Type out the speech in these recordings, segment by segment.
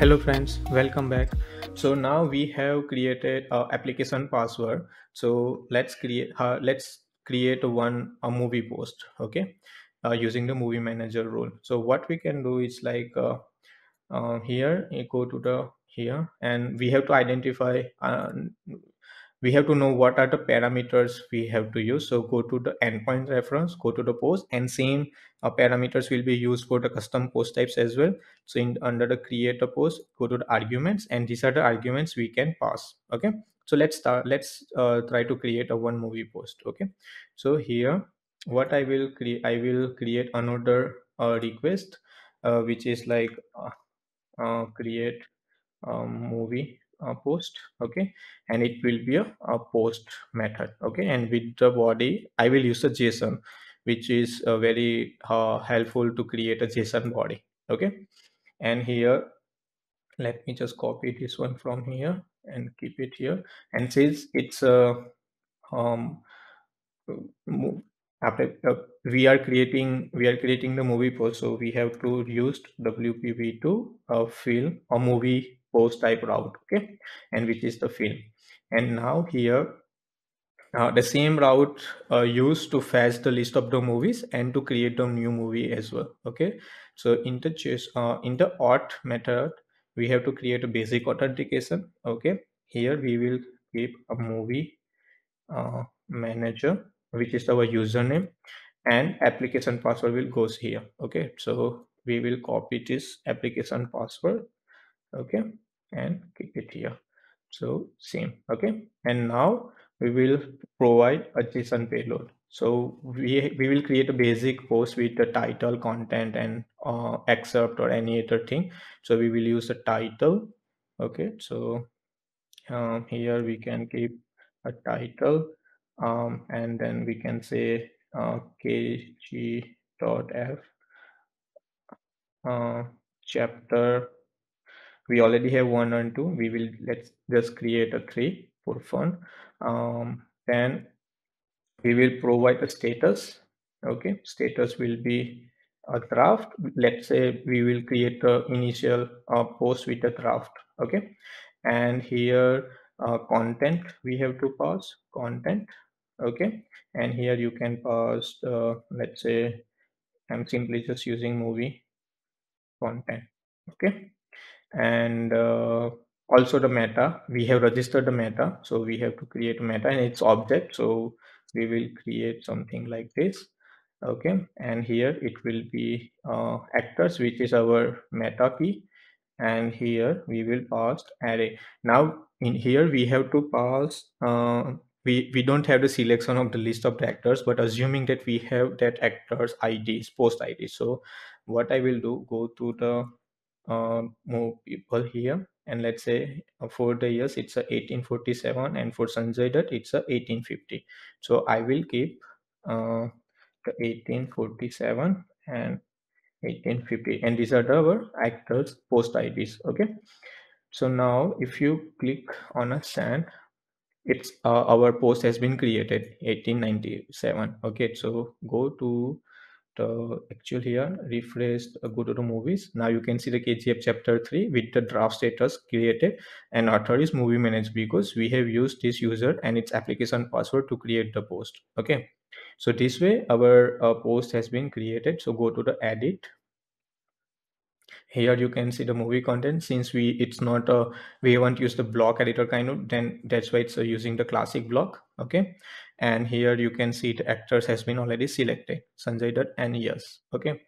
hello friends. Welcome back. So now we have created a application password. So let's create uh, let's create one a movie post okay? Uh, using the movie manager rule so what we can do is like uh, uh, here you go to the here and we have to identify uh, we have to know what are the parameters we have to use. So go to the endpoint reference go to the post and same uh, parameters will be used for the custom post types as well. So in under the create a post go to the arguments and these are the arguments we can pass okay? So let's start let's uh, try to create a one movie post okay? So here what i will create i will create another uh, request uh, which is like uh, uh, create um, movie uh, post okay? And it will be a, a, post method okay? And with the body i will use a json which is uh, very uh, helpful to create a json body okay? And here let me just copy this one from here and keep it here. And since it's a um after uh, we are creating we are creating the movie post so we have to use wpv to uh, film a movie post type route okay and which is the film and now here uh, the same route uh, used to fetch the list of the movies and to create the new movie as well okay? So in the chase uh, in the auth method we have to create a basic authentication okay? Here we will keep a movie uh, manager which is our username and application password will goes here okay? So we will copy this application password okay? And keep it here. So same. Okay? And now we will provide a json payload. So we we will create a basic post with the title content and uh, excerpt or any other thing. So we will use a title. Okay? So um, here we can keep a title um, and then we can say uh, kgf uh, chapter we already have one and two. We will let's just create a three for fun. Um, then we will provide a status. Okay status will be a draft. Let's say we will create the initial uh, post with a draft. Okay and here uh, content we have to pass content. Okay and here you can pass let's say i'm simply just using movie content. Okay and uh, also the meta. We have registered the meta so we have to create a meta and its object. So we will create something like this okay? And here it will be uh, actors which is our meta key. And here we will pass array. Now in here we have to pass uh, we we don't have the selection of the list of the actors but assuming that we have that actors ids post id so what i will do go to the more people here. And let's say for the yash it's a 1847 and for sanjay dutt it's a 1850 so i will keep uh, the 1847 and 1850 and these are our actors post ids okay? So now if you click on a send it's uh, our post has been created 1897 okay? So go to the actual here refreshed uh, go to the movies. Now you can see the kgf chapter 3 with the draft status created and author is movie manager because we have used this user and its application password to create the post okay? So this way our uh, post has been created. So go to the edit. Here you can see the movie content. Since we it's not a we want to use the block editor kind of then that's why it's uh, using the classic block okay and here you can see the actors has been already selected sanjay dutt and yash okay?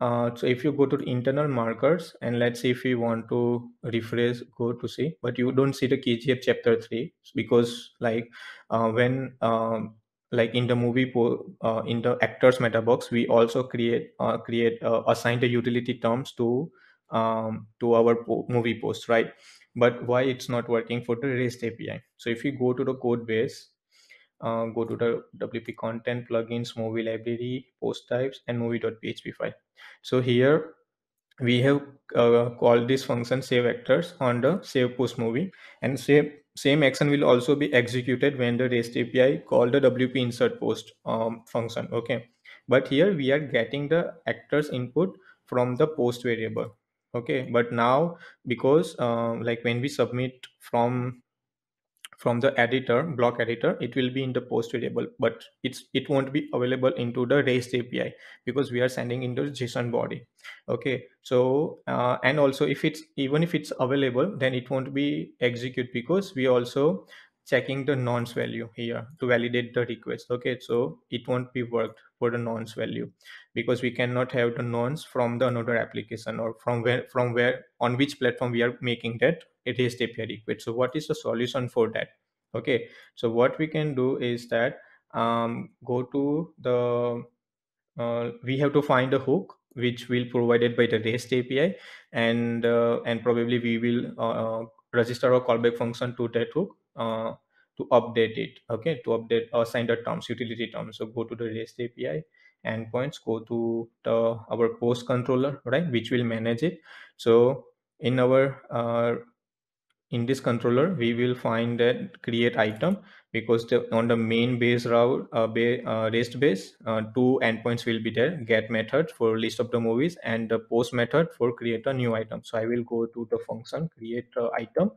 Uh, so if you go to the internal markers and let's see if we want to refresh go to see but you don't see the kgf chapter 3 because like uh, when um, like in the movie uh, in the actors meta box we also create uh, create uh, assign the utility terms to um, to our po movie post right? But why it's not working for the rest api so if you go to the code base uh, go to the wp content plugins movie library post types and movie.php file so here we have uh, called this function save actors on the save post movie and save same action will also be executed when the REST API call the WP insert post um, function. Okay, but here we are getting the actors input from the post variable. Okay, but now because um, like when we submit from from the editor block editor it will be in the post variable but it's it won't be available into the rest api because we are sending into json body. Okay so uh, and also if it's even if it's available then it won't be execute because we also checking the nonce value here to validate the request. Okay so it won't be worked for the nonce value because we cannot have the nonce from the another application or from where from where on which platform we are making that REST API request. So what is the solution for that? Okay, so what we can do is that um, go to the uh, we have to find a hook which will provided by the REST API, and uh, and probably we will uh, register a callback function to that hook uh, to update it. Okay, to update assign the terms utility terms. So go to the REST API endpoints, go to the our post controller, right, which will manage it. So in our uh, in this controller we will find that create item because the, on the main base route uh, ba uh, rest base uh, two endpoints will be there get method for list of the movies and the post method for create a new item. So i will go to the function create item.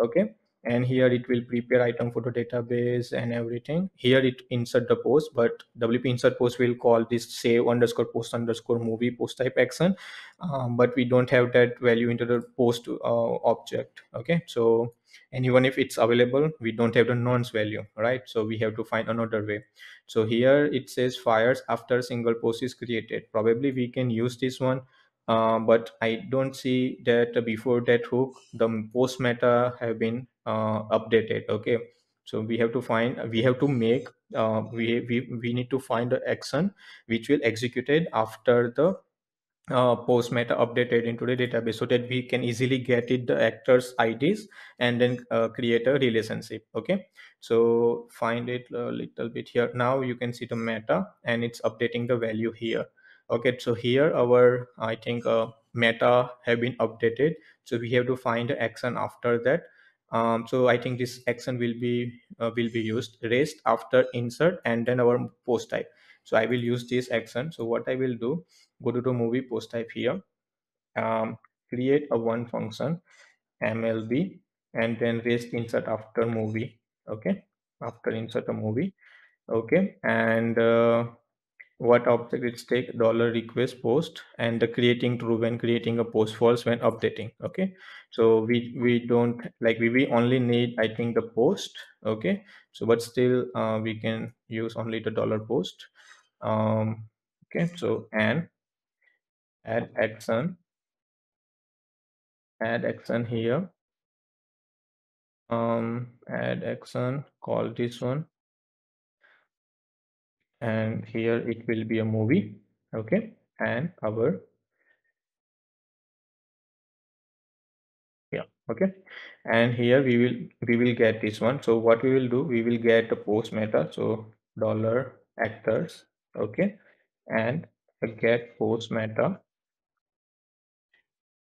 Okay and here it will prepare item for the database and everything. Here it insert the post but wp insert post will call this save underscore post underscore movie post type action. Um, but we don't have that value into the post uh, object. Okay. So and even if it's available we don't have the nonce value right? So we have to find another way. So here it says fires after single post is created. Probably we can use this one uh, but I don't see that before that hook the post meta have been uh, updated okay? So we have to find we have to make uh, we, we we need to find the action which will executed after the uh, post meta updated into the database so that we can easily get it the actors ids and then uh, create a relationship okay? So find it a little bit here. Now you can see the meta and it's updating the value here okay? So here our i think uh, meta have been updated. So we have to find the action after that um, so i think this action will be uh, will be used. Rest after insert and then our post type. So i will use this action. So what i will do go to the movie post type here. Um, create a one function mlb and then rest insert after movie. Okay? After insert a movie. Okay? And uh, what object it's take dollar request post and the creating true when creating a post false when updating okay? So we we don't like we, we only need i think the post okay? So but still uh, we can use only the dollar post um okay? So and add action add action here um add action call this one and here it will be a movie okay? And our yeah okay? And here we will we will get this one. So what we will do we will get the post meta so dollar actors okay? And get post meta.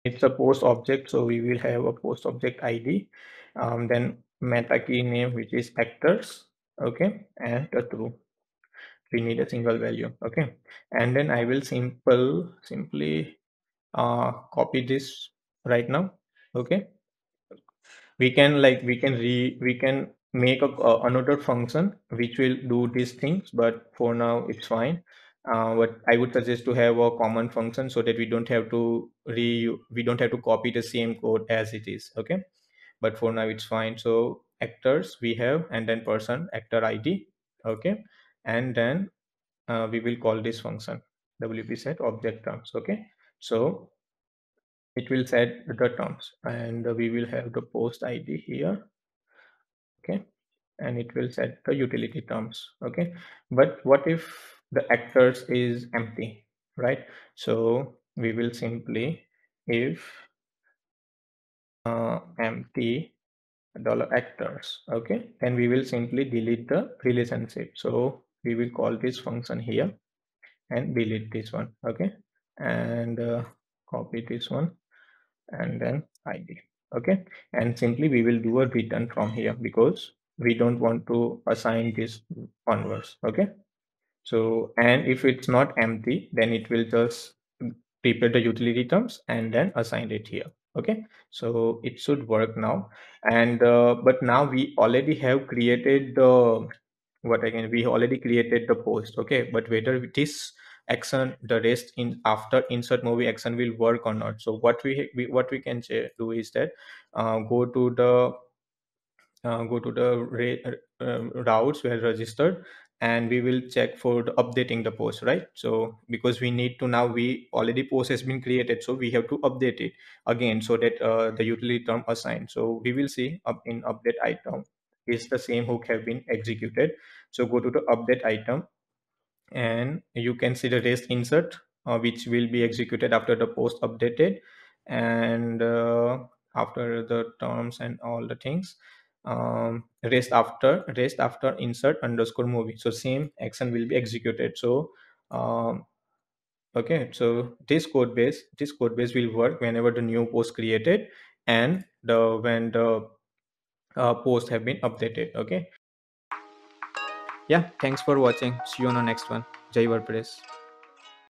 It's a post object so we will have a post object id um, then meta key name which is actors okay? And the true we need a single value okay? And then i will simple simply uh, copy this right now okay? We can like we can re we can make a, another function which will do these things but for now it's fine. Uh, but i would suggest to have a common function so that we don't have to re we don't have to copy the same code as it is okay? But for now it's fine. So actors we have and then person actor id okay and then uh, we will call this function wp set object terms okay? So it will set the terms and we will have the post id here okay? And it will set the utility terms okay? But what if the actors is empty right? So we will simply if uh, empty dollar actors okay? Then we will simply delete the relationship. So we will call this function here and delete this one okay? And uh, copy this one and then id okay? And simply we will do a return from here because we don't want to assign this onwards okay? So and if it's not empty then it will just prepare the utility terms and then assign it here okay? So it should work now. And uh, but now we already have created the what again we already created the post okay? But whether this action the rest in after insert movie action will work or not. So what we, we what we can do is that uh, go to the uh, go to the uh, routes where registered and we will check for the updating the post right? So because we need to now we already post has been created so we have to update it again so that uh, the utility term assigned. So we will see up in update item is the same hook have been executed. So go to the update item and you can see the rest insert uh, which will be executed after the post updated and uh, after the terms and all the things um, rest after rest after insert underscore movie. So same action will be executed. So um, okay. So this code base this code base will work whenever the new post created and the when the uh, post have been updated okay? Yeah thanks for watching. See you on the next one. Jai wordpress